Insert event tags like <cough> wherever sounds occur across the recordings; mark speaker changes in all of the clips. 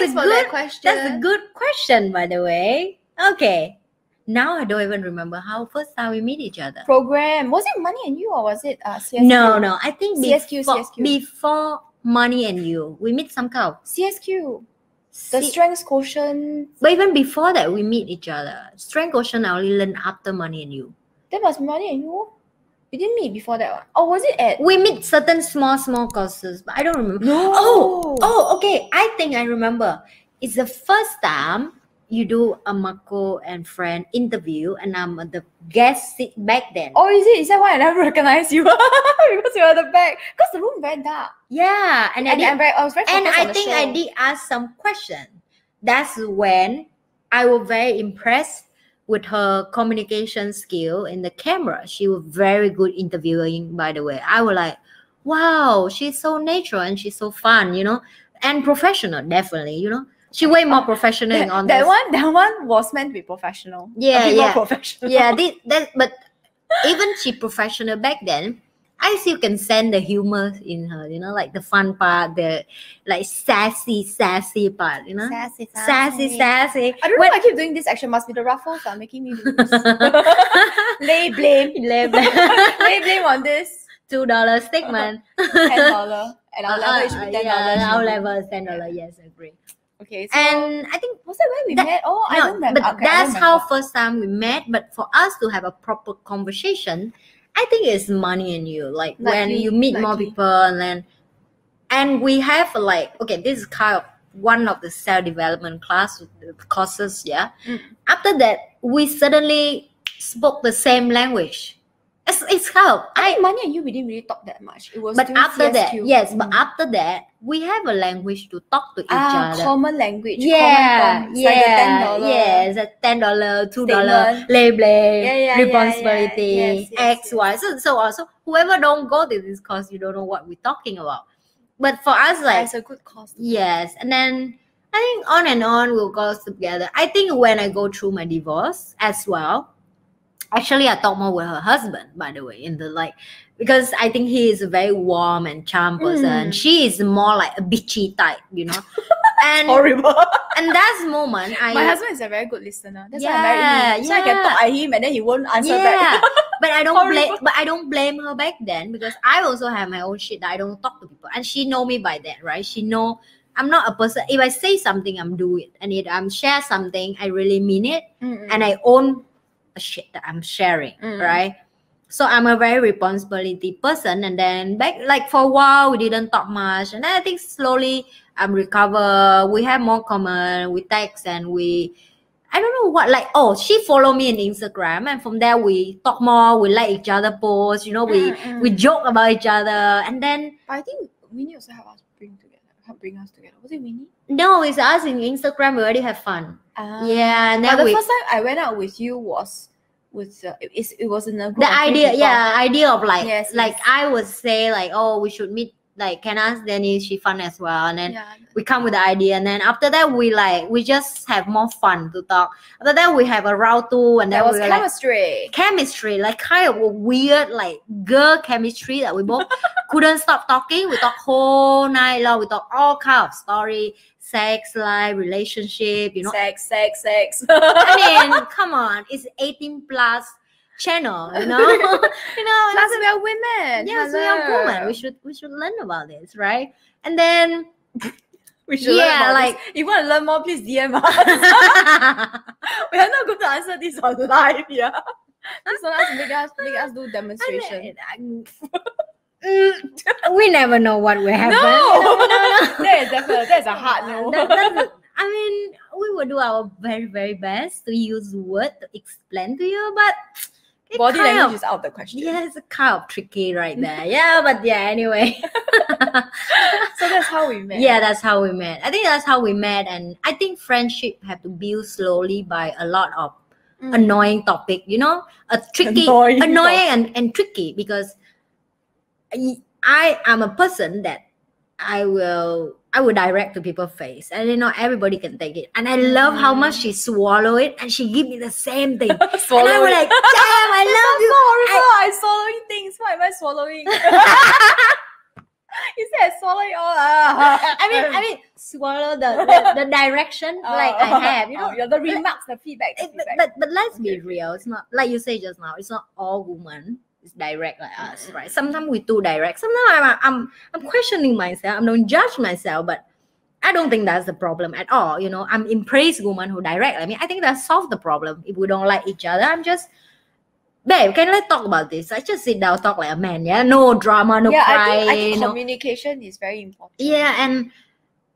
Speaker 1: that's
Speaker 2: thanks
Speaker 1: a
Speaker 2: for
Speaker 1: good
Speaker 2: that question.
Speaker 1: that's a good question by the way. Okay. Now I don't even remember how first time we meet each other.
Speaker 2: program. Was it Money and You or was it uh, CSQ?
Speaker 1: No, no. I think
Speaker 2: CSQ,
Speaker 1: before,
Speaker 2: CSQ.
Speaker 1: before money and you, we meet some kind of
Speaker 2: CSQ. The
Speaker 1: See-
Speaker 2: strength quotient.
Speaker 1: But even before that, we meet each other. Strength quotient I only learned after money and you.
Speaker 2: That was Money and You. We didn't meet before that one. Or was it at?
Speaker 1: We meet certain small, small courses, but I don't remember.
Speaker 2: No.
Speaker 1: Oh, oh, okay. I think I remember. It's the first time you do a Mako and friend interview, and I'm the guest seat back then.
Speaker 2: Oh, is it? Is that why I never <laughs> recognized you? <laughs> because you are the back. Because the room very dark.
Speaker 1: Yeah, and I did,
Speaker 2: I'm very, I was very
Speaker 1: and I think. I did ask some question. That's when I was very impressed with her communication skill in the camera. She was very good interviewing, by the way. I was like, wow, she's so natural and she's so fun, you know, and professional, definitely, you know. She way more professional
Speaker 2: That,
Speaker 1: on
Speaker 2: that
Speaker 1: this.
Speaker 2: one, that one was meant to be professional.
Speaker 1: Yeah,
Speaker 2: A bit more
Speaker 1: yeah.
Speaker 2: professional.
Speaker 1: yeah, <laughs> this, that, but even she professional back then, I still can send the humor in her, you know, like the fun part, the like sassy, sassy part, you know,
Speaker 2: Sassy,
Speaker 1: sassy, sassy.
Speaker 2: I don't know
Speaker 1: When-
Speaker 2: why I keep doing this action. Must be the ruffles are making me do this. <laughs> Lay blame. <laughs> <laughs> Lay blame on this.
Speaker 1: Two dollar statement.
Speaker 2: Ten dollar. and our
Speaker 1: Uh,
Speaker 2: level, it should be ten
Speaker 1: yeah,
Speaker 2: dollars.
Speaker 1: our level is ten dollar. Yes, agree.
Speaker 2: Okay. So,
Speaker 1: And I think
Speaker 2: was that where we
Speaker 1: that-
Speaker 2: met? Oh, I don't remember.
Speaker 1: but
Speaker 2: Okay,
Speaker 1: that's how first time we met. But for us to have a proper conversation, I think it's money and you. Like when you meet more people and then, and we have like okay, this is kind of one of the self development class courses. Yeah.
Speaker 2: Mm.
Speaker 1: After that, we suddenly spoke the same language. It's it's how
Speaker 2: I
Speaker 1: I
Speaker 2: think money and you we didn't really talk that much. It was
Speaker 1: but after that,
Speaker 2: CSQ.
Speaker 1: yes, but
Speaker 2: Mm.
Speaker 1: after that, we have a language to talk to each
Speaker 2: ah,
Speaker 1: other.
Speaker 2: common language.
Speaker 1: Yeah,
Speaker 2: common
Speaker 1: yeah,
Speaker 2: Like ten dollar.
Speaker 1: yeah, it's a ten dollar, two dollar label,
Speaker 2: Yeah, yeah, yeah,
Speaker 1: responsibility,
Speaker 2: yeah. Yes, yes,
Speaker 1: X, Y. So, so also whoever don't go to this course, you don't know what we're talking about. But for us, like
Speaker 2: It's a good cost.
Speaker 1: yes, and then I think on and on we'll go together. I think when I go through my divorce as well, actually I talk more with her husband, by the way, in the like because I think he is a very warm and charm person.
Speaker 2: Mm.
Speaker 1: She is more like a bitchy type, you know. <laughs> and
Speaker 2: Horrible. <laughs>
Speaker 1: and that's moment I
Speaker 2: My husband is a very good listener. That's why I married him. So I can talk at him and then he won't answer
Speaker 1: yeah,
Speaker 2: back. <laughs>
Speaker 1: but I don't blame. But I don't blame her back then because I also have my own shit that I don't talk to people, and she know me by that, right? She know I'm not a person. If I say something, I'm do it, and if I'm share something, I really mean it,
Speaker 2: Mm-mm.
Speaker 1: and I own that I'm sharing,
Speaker 2: Mm.
Speaker 1: right? So I'm a very responsibility person, and then back like for a while we didn't talk much, and then I think slowly I'm recover. We have more common. We text and we I don't know what like oh she follow me on Instagram and from there we talk more we like each other posts you know we
Speaker 2: Mm, mm.
Speaker 1: we joke about each other and then
Speaker 2: I think Winnie also help us bring. Us together. Was it Winnie?
Speaker 1: no it's us in Instagram we already have fun
Speaker 2: Ah.
Speaker 1: yeah and
Speaker 2: But the
Speaker 1: we
Speaker 2: first time I went out with you was with uh, it, it's- it was in a
Speaker 1: the idea yeah idea of like
Speaker 2: Yes,
Speaker 1: like
Speaker 2: yes.
Speaker 1: I would say like oh we should meet like can ask Danny she fun as well and then
Speaker 2: yeah.
Speaker 1: we come with the idea and then after that we like we just have more fun to talk after that we have a round two and then
Speaker 2: That was
Speaker 1: we were like
Speaker 2: chemistry.
Speaker 1: chemistry, like kind of a weird, like girl chemistry that we both <laughs> couldn't stop talking. We talk whole night long. We talk all kind of story, sex life, relationship. You know,
Speaker 2: sex, sex, sex.
Speaker 1: I mean, <laughs> come on, it's eighteen plus channel. You know, <laughs> you know.
Speaker 2: Plus we are women.
Speaker 1: Yes, we are women. We should we should learn about this, right? And then <laughs>
Speaker 2: We should
Speaker 1: Yeah, like-
Speaker 2: this. If you want to learn more, please DM us. <laughs> we are not going to answer this on live, yeah. Please don't ask make us make us do demonstration.
Speaker 1: Mm, we never know what will happen.
Speaker 2: No,
Speaker 1: no, no.
Speaker 2: that is definitely that is a hard no.
Speaker 1: That- I mean, we will do our very, very best to use word to explain to you, but it
Speaker 2: Body language
Speaker 1: of,
Speaker 2: is out of the question.
Speaker 1: yeah, it's kind of tricky right there. Yeah, but yeah, anyway. <laughs>
Speaker 2: So that's how we met.
Speaker 1: yeah, that's how we met. I think that's how we met, and I think friendship have to build slowly by a lot of
Speaker 2: Mm.
Speaker 1: annoying topic. You know, a tricky,
Speaker 2: Annoying
Speaker 1: annoying, and, and tricky because I I am a person that I will I will direct to people's face, and you know everybody can take it. And I love how mm. much she swallow it, and she give me the same thing. <laughs> and I was
Speaker 2: it.
Speaker 1: like, damn, I <laughs> love you.
Speaker 2: so horrible. I, am swallowing things. Why am I swallowing? <laughs> You said I swallow it all. ah.
Speaker 1: I mean, I mean, swallow the the, the direction ah. like I have, you ah, know.
Speaker 2: oh, the remarks, the feedback. The
Speaker 1: It- but,
Speaker 2: feedback.
Speaker 1: but but let's be real. It's not like you say just now. It's not all women. It's direct like us, mm-hmm. right? Sometimes we too direct. Sometimes I'm I'm I'm questioning myself. I don't judge myself, but I don't think that's the problem at all. You know, I'm impressed woman who direct. I mean, I think that solved the problem. If we don't like each other, I'm just. Babe, can let's talk about this? I just sit down, talk like a man, yeah. No drama, no
Speaker 2: yeah, I think, I think
Speaker 1: no
Speaker 2: communication is very important.
Speaker 1: yeah and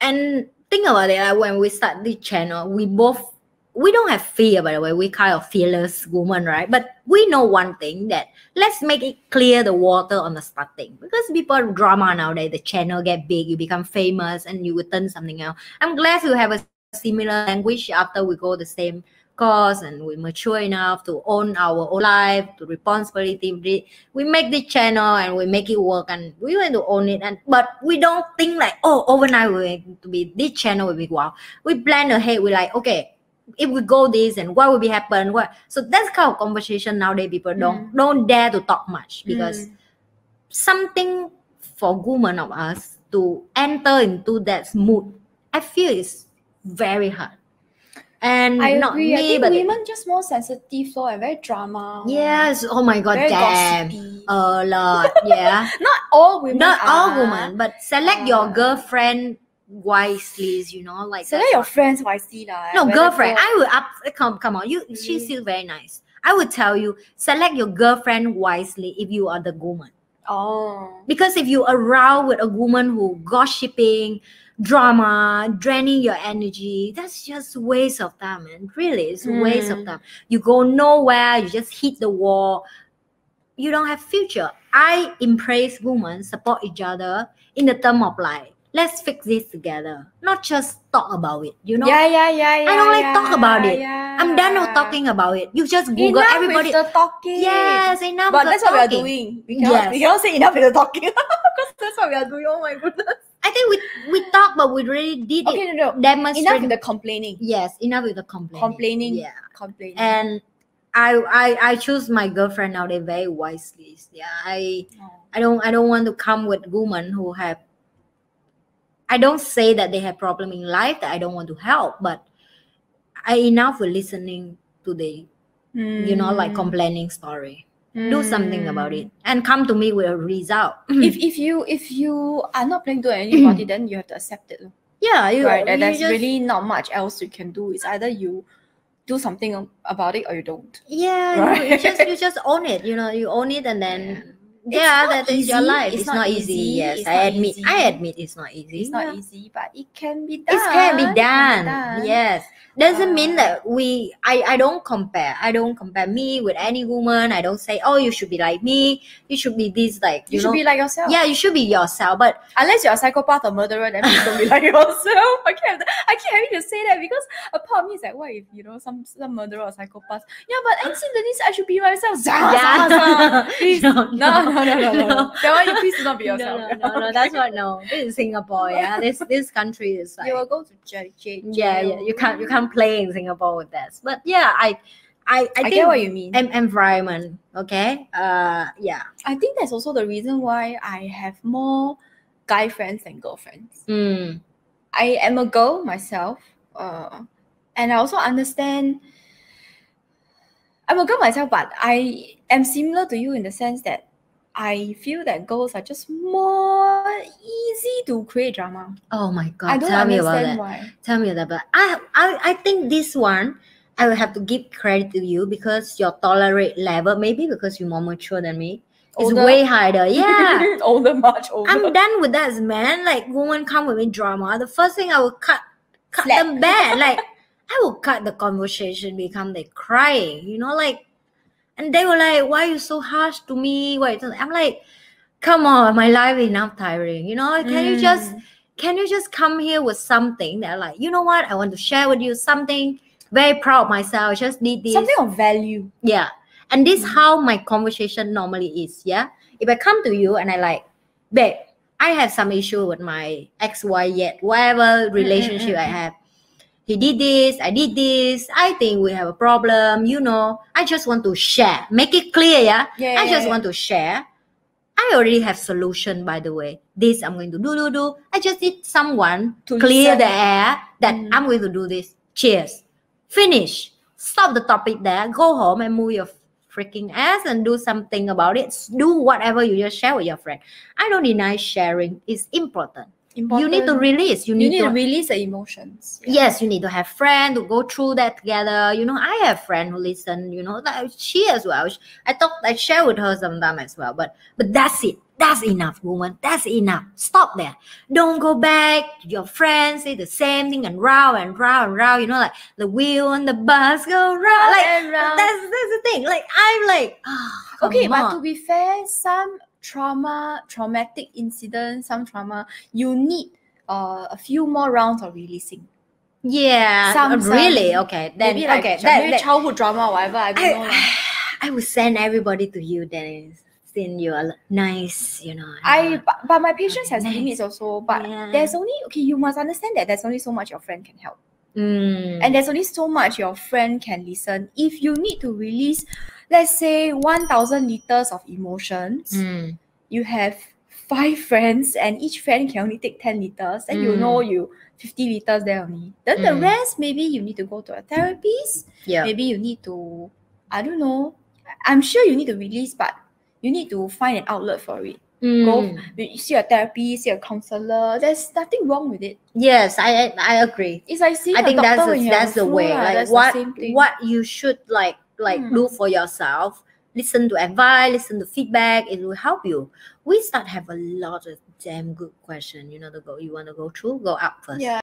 Speaker 1: and think about it like when we start the channel we both we don't have fear by the way. We kind of fearless woman right? But we know one thing that let's make it clear the water on the starting. Because people drama nowadays. The channel get big you become famous and you will turn something else. I'm glad we have a similar language after we go the same course and we mature enough to own our own life to responsibility we- we make the channel and we make it work and we want to own it. And but we don't think like oh overnight going to be this channel will be wow. We plan ahead. We're like okay if we go this and what will be happen what so that's kind of conversation nowadays people don't don't dare to talk much because
Speaker 2: Mm.
Speaker 1: something for women of us to enter into that mood i feel is very hard and
Speaker 2: I
Speaker 1: not
Speaker 2: agree.
Speaker 1: Me but
Speaker 2: women just more sensitive though and very drama.
Speaker 1: yes oh my god
Speaker 2: Very
Speaker 1: damn
Speaker 2: gossipy.
Speaker 1: a lot yeah <laughs>
Speaker 2: Not all women.
Speaker 1: not all women but select your
Speaker 2: Ah.
Speaker 1: girlfriend wisely you know like
Speaker 2: Select
Speaker 1: that's
Speaker 2: your friends wisely lah.
Speaker 1: no girlfriend i will up come come on you she's
Speaker 2: Mhm.
Speaker 1: still very nice i would tell you select your girlfriend wisely if you are the woman
Speaker 2: Oh.
Speaker 1: because if you around with a woman who gossiping drama draining your energy that's just waste of time man really it's a waste of
Speaker 2: Mm.
Speaker 1: time you go nowhere you just hit the wall you don't have future i embrace women support each other in the term of like let's fix this together not just talk about it you know
Speaker 2: yeah, yeah, yeah, yeah.
Speaker 1: I don't like talk about it.
Speaker 2: Yeah.
Speaker 1: i'm done of talking about it you just google
Speaker 2: Enough
Speaker 1: everybody
Speaker 2: with the talking.
Speaker 1: yes enough
Speaker 2: But that's
Speaker 1: the
Speaker 2: what we are
Speaker 1: talking.
Speaker 2: doing. We cannot,
Speaker 1: Yes.
Speaker 2: we cannot say enough with the talking <laughs> because that's what we are doing. Oh my goodness.
Speaker 1: i think we we talk but we really did it
Speaker 2: Okay, no, no.
Speaker 1: demonstrate
Speaker 2: Enough with the complaining.
Speaker 1: yes enough with the complaining
Speaker 2: Complaining.
Speaker 1: yeah
Speaker 2: Complaining.
Speaker 1: and I, I I choose my girlfriend nowadays very wisely. Yeah, I
Speaker 2: Oh.
Speaker 1: I don't I don't want to come with women who have I don't say that they have problem in life that I don't want to help, but I enough with listening to the you know like
Speaker 2: Mm.
Speaker 1: complaining story. Do something about
Speaker 2: Mm.
Speaker 1: it and come to me with a result.
Speaker 2: If if <laughs> you if you are not planning to do anything about it, then you have to accept it.
Speaker 1: yeah, you,
Speaker 2: right. And there's
Speaker 1: just,
Speaker 2: really not much else you can do. It's either you do something about it or you don't.
Speaker 1: yeah, you- you, just you just <laughs> own it. You know, you own it and then
Speaker 2: It's
Speaker 1: yeah, that is your life.
Speaker 2: It's
Speaker 1: It's,
Speaker 2: not
Speaker 1: not, easy. Yes,
Speaker 2: It's
Speaker 1: I admit.
Speaker 2: easy.
Speaker 1: I admit it's not easy.
Speaker 2: It's not
Speaker 1: Yeah.
Speaker 2: easy, but it can be done.
Speaker 1: It can be done.
Speaker 2: done.
Speaker 1: Yes. Doesn't mean
Speaker 2: Ah.
Speaker 1: that we I, I don't compare. I don't compare me with any woman. I don't say, oh, you should be like me. You should be this like
Speaker 2: You,
Speaker 1: you,
Speaker 2: should
Speaker 1: know.
Speaker 2: be like yourself.
Speaker 1: yeah, you should be yourself. But
Speaker 2: Unless you're a psychopath or murderer, then please don't be like <laughs> yourself. I keep, I keep having to say that because a part of me is like, what if you know some some murderer or psychopath? Yeah, but I see the I should be myself. Zah, zah, zah. <laughs> Please.
Speaker 1: No,
Speaker 2: No, no, no, no, no.
Speaker 1: no. <laughs>
Speaker 2: That one please do not be
Speaker 1: no,
Speaker 2: yourself.
Speaker 1: no, no, no, that's what no. This is Singapore, yeah. <laughs> This this country is like
Speaker 2: You will go to jail. jail
Speaker 1: yeah, yeah. You can't you can't play in Singapore with that. But yeah, I I I,
Speaker 2: I, get what you mean.
Speaker 1: em- environment. Okay. Uh yeah.
Speaker 2: I think that's also the reason why I have more guy friends than girlfriends.
Speaker 1: Mm.
Speaker 2: I am a girl myself, uh, and I also understand. I'm a girl myself, but I am similar to you in the sense that I feel that girls are just more easy to create drama.
Speaker 1: Oh my god.
Speaker 2: I don't
Speaker 1: tell me about
Speaker 2: understand why.
Speaker 1: Tell me that. But I, I, I think this one, I will have to give credit to you because your tolerate level, maybe because you're more mature than me, is
Speaker 2: Older.
Speaker 1: way higher. <laughs> Yeah.
Speaker 2: older, much older.
Speaker 1: I'm done with that, man. Like, woman come with me drama. The first thing I will cut, cut
Speaker 2: Slap.
Speaker 1: them bad. Like, I will cut the conversation, become they crying. You know, like, and they were like, "Why are you so harsh to me?" Why? I'm like, "Come on, my life is enough tiring. You know, can you just
Speaker 2: Mm.
Speaker 1: can you just come here with something that like you know what i want to share with you something very proud of myself I just need this
Speaker 2: something of value?
Speaker 1: yeah and this
Speaker 2: Mm.
Speaker 1: how my conversation normally is yeah if i come to you and i like babe i have some issue with my ex, xy yet whatever relationship i
Speaker 2: mm, mm.
Speaker 1: have he did this i did this i think we have a problem you know i just want to share make it clear yeah
Speaker 2: Yeah,
Speaker 1: I just
Speaker 2: yeah.
Speaker 1: want to share. I already have solution by the way. This I'm going to do do do. I just need someone
Speaker 2: To
Speaker 1: clear
Speaker 2: listen.
Speaker 1: the air that
Speaker 2: Mm.
Speaker 1: I'm going to do this. Cheers. Finish. Stop the topic there. Go home and move your freaking ass and do something about it. Do whatever you just share with your friend. I don't deny sharing is important. You need to release. You
Speaker 2: you
Speaker 1: need,
Speaker 2: need
Speaker 1: to
Speaker 2: to release the emotions. Yeah.
Speaker 1: yes you need to have friends to go through that together. You know i have friend who listen you know that she as well. I talk i share with her sometimes as well but but that's it. That's enough woman. That's enough. Stop there. Don't go back. Your friends say the same thing and row and row and row. You know like the wheel on the bus go round like
Speaker 2: And round.
Speaker 1: that's that's the thing. Like i'm like oh,
Speaker 2: okay,
Speaker 1: come
Speaker 2: but to be fair, some trauma, traumatic incident, some trauma, you need uh, a few more rounds of releasing.
Speaker 1: yeah
Speaker 2: some-
Speaker 1: uh, really
Speaker 2: some-
Speaker 1: okay then
Speaker 2: Maybe like
Speaker 1: okay that-
Speaker 2: maybe
Speaker 1: that-
Speaker 2: childhood drama or whatever. I don't know.
Speaker 1: I, <sighs> I would send everybody to you, Denise. Since you are nice, you know.
Speaker 2: I but, but my patience has
Speaker 1: Nice.
Speaker 2: limits also. But
Speaker 1: Yeah.
Speaker 2: there's only okay. You must understand that there's only so much your friend can help,
Speaker 1: Mm.
Speaker 2: and there's only so much your friend can listen. If you need to release, let's say one thousand liters of emotions,
Speaker 1: Mm.
Speaker 2: you have five friends, and each friend can only take ten liters, then you
Speaker 1: Mm.
Speaker 2: know you fifty liters there only. Then the
Speaker 1: Mm.
Speaker 2: rest, maybe you need to go to a therapist.
Speaker 1: yeah.
Speaker 2: Maybe you need to, I don't know. I'm sure you need to release, but you need to find an outlet for it. Go
Speaker 1: Mm.
Speaker 2: you see a therapist, see a counselor. There's nothing wrong with it.
Speaker 1: Yes, I I agree.
Speaker 2: It's like seeing
Speaker 1: I think that's the, that's the way.
Speaker 2: lah,
Speaker 1: Like what what you should like like
Speaker 2: Hmm.
Speaker 1: do for yourself. Listen to advice, listen to feedback. It will help you. We start have a lot of damn good question. You know, to go. You want to go through? Go up first.
Speaker 2: Yeah.